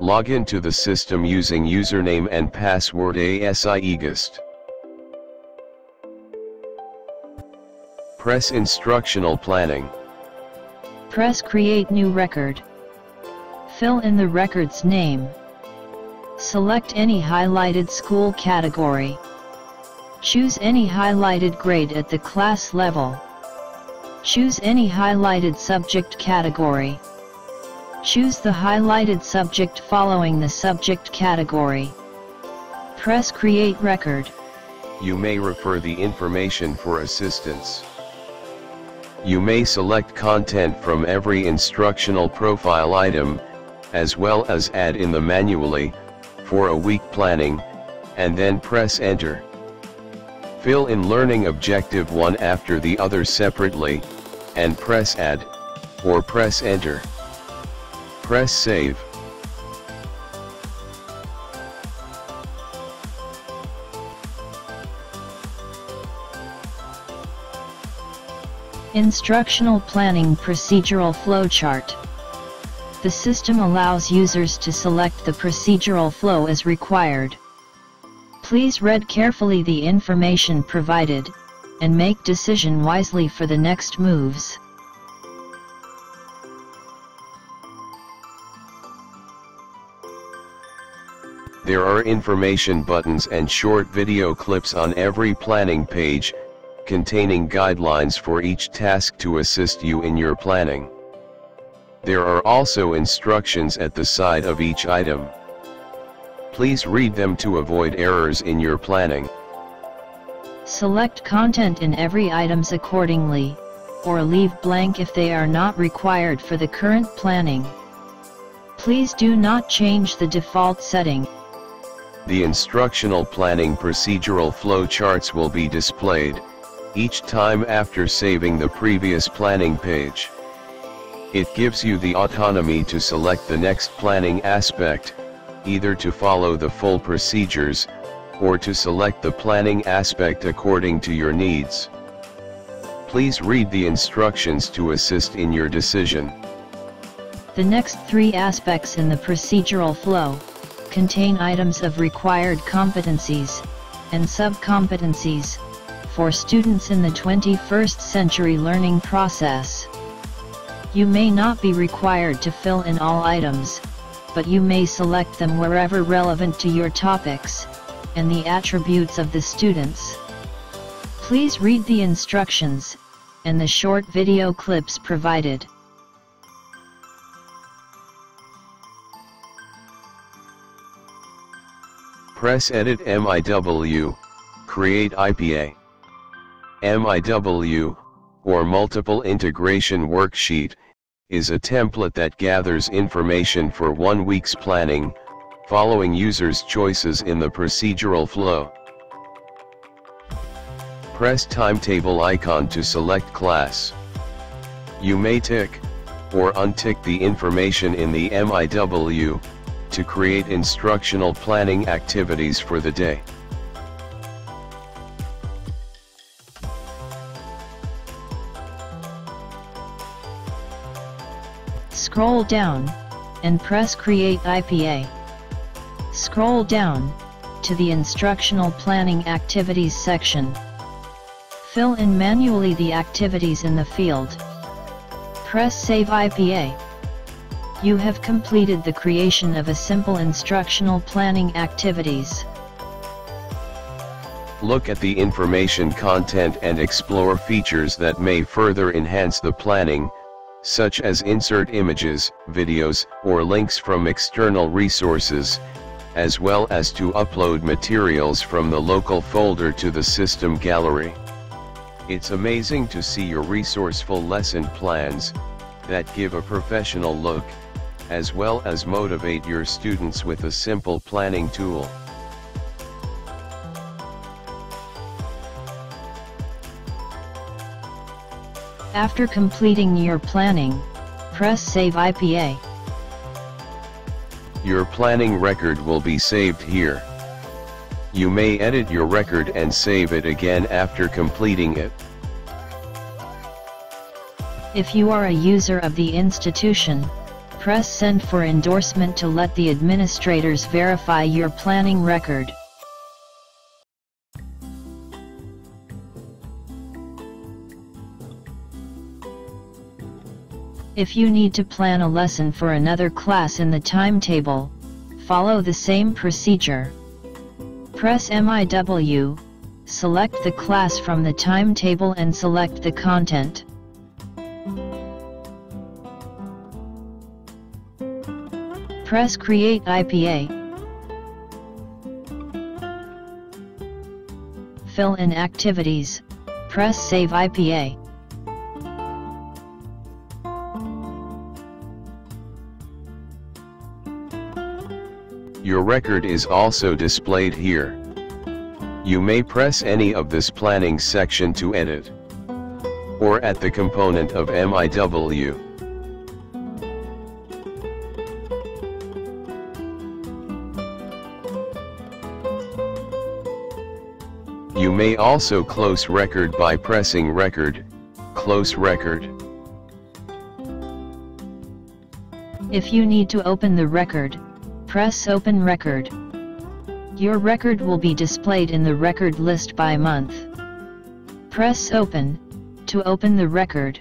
Log into the system using username and password asieguest. Press Instructional Planning. Press Create New Record. Fill in the record's name. Select any highlighted school category. Choose any highlighted grade at the class level. Choose any highlighted subject category. Choose the highlighted subject following the subject category. Press Create Record. You may refer the information for assistance. You may select content from every instructional profile item, as well as add in the manually, for a week planning, and then press enter. Fill in learning objective one after the other separately, and press add, or press enter. Press save. Instructional Planning Procedural Flowchart The system allows users to select the procedural flow as required. Please read carefully the information provided, and make decision wisely for the next moves. There are information buttons and short video clips on every planning page, containing guidelines for each task to assist you in your planning. There are also instructions at the side of each item. Please read them to avoid errors in your planning. Select content in every items accordingly, or leave blank if they are not required for the current planning. Please do not change the default setting. The instructional planning procedural flow charts will be displayed, each time after saving the previous planning page. It gives you the autonomy to select the next planning aspect, either to follow the full procedures, or to select the planning aspect according to your needs. Please read the instructions to assist in your decision. The next three aspects in the procedural flow contain items of required competencies and sub-competencies for students in the 21st century learning process. You may not be required to fill in all items, but you may select them wherever relevant to your topics, and the attributes of the students. Please read the instructions, and the short video clips provided. Press Edit MIW, Create IPA. MIW, or Multiple Integration Worksheet, is a template that gathers information for one week's planning, following users' choices in the procedural flow. Press Timetable icon to select class. You may tick, or untick the information in the MIW, to create instructional planning activities for the day. Scroll down, and press Create IPA. Scroll down, to the Instructional Planning Activities section. Fill in manually the activities in the field. Press Save IPA. You have completed the creation of a simple instructional planning activities. Look at the information content and explore features that may further enhance the planning, such as insert images, videos, or links from external resources, as well as to upload materials from the local folder to the system gallery. It's amazing to see your resourceful lesson plans, that give a professional look, as well as motivate your students with a simple planning tool. After completing your planning, press Save IPA. Your planning record will be saved here. You may edit your record and save it again after completing it. If you are a user of the institution, Press send for endorsement to let the administrators verify your planning record. If you need to plan a lesson for another class in the timetable, follow the same procedure. Press MIW, select the class from the timetable and select the content. Press Create IPA. Fill in activities, press Save IPA. Your record is also displayed here. You may press any of this planning section to edit. Or at the component of MIW. May also close record by pressing record, close record. If you need to open the record, press Open Record. Your record will be displayed in the record list by month. Press Open, to open the record.